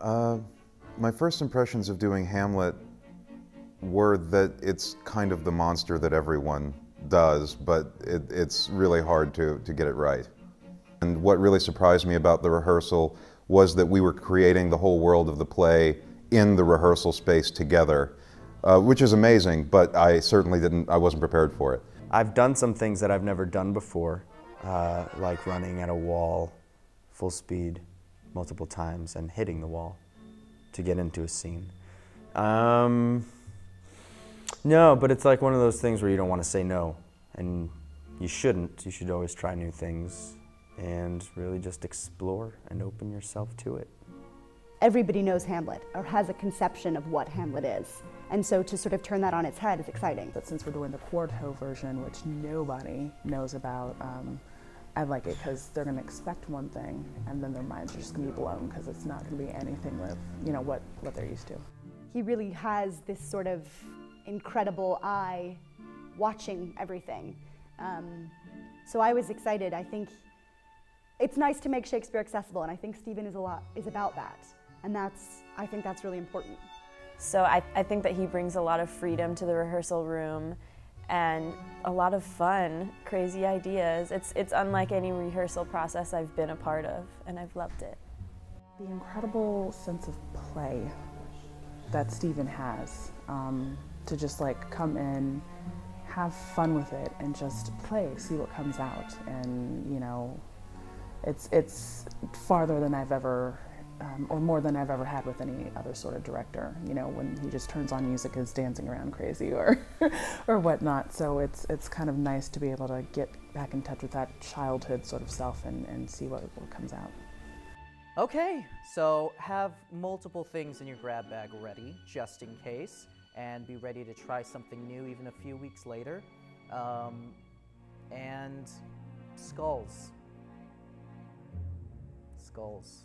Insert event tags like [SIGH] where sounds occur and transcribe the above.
Uh, my first impressions of doing Hamlet were that it's kind of the monster that everyone does, but it, it's really hard to, to get it right. And what really surprised me about the rehearsal was that we were creating the whole world of the play in the rehearsal space together, uh, which is amazing, but I certainly didn't, I wasn't prepared for it. I've done some things that I've never done before, uh, like running at a wall full speed multiple times and hitting the wall to get into a scene. Um, no, but it's like one of those things where you don't want to say no, and you shouldn't. You should always try new things and really just explore and open yourself to it. Everybody knows Hamlet or has a conception of what Hamlet is. And so to sort of turn that on its head is exciting. But since we're doing the quarto version, which nobody knows about, um, I like it because they're going to expect one thing and then their minds are just going to be blown because it's not going to be anything with, you know, what, what they're used to. He really has this sort of incredible eye watching everything. Um, so I was excited. I think it's nice to make Shakespeare accessible, and I think Stephen is a lot is about that, and that's I think that's really important. So I, I think that he brings a lot of freedom to the rehearsal room and a lot of fun, crazy ideas. It's, it's unlike any rehearsal process I've been a part of, and I've loved it. The incredible sense of play that Stephen has um, to just like come in, have fun with it, and just play, see what comes out, and you know, it's it's farther than I've ever um, or more than I've ever had with any other sort of director. You know, when he just turns on music is dancing around crazy or [LAUGHS] or whatnot. So it's it's kind of nice to be able to get back in touch with that childhood sort of self and, and see what, what comes out. Okay, so have multiple things in your grab bag ready, just in case, and be ready to try something new even a few weeks later. Um, and skulls. Skulls.